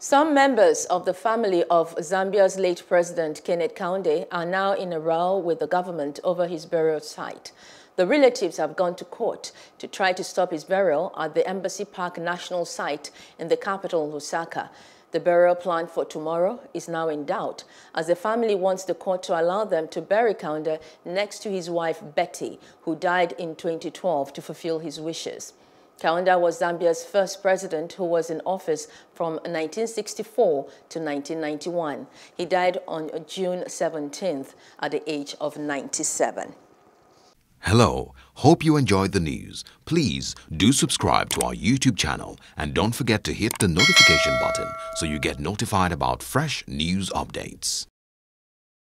Some members of the family of Zambia's late president, Kenneth Kaunda, are now in a row with the government over his burial site. The relatives have gone to court to try to stop his burial at the Embassy Park National Site in the capital, Lusaka. The burial plan for tomorrow is now in doubt, as the family wants the court to allow them to bury Kaunda next to his wife Betty, who died in 2012 to fulfill his wishes. Kaunda was Zambia's first president who was in office from 1964 to 1991. He died on June 17th at the age of 97. Hello, hope you enjoyed the news. Please do subscribe to our YouTube channel and don't forget to hit the notification button so you get notified about fresh news updates.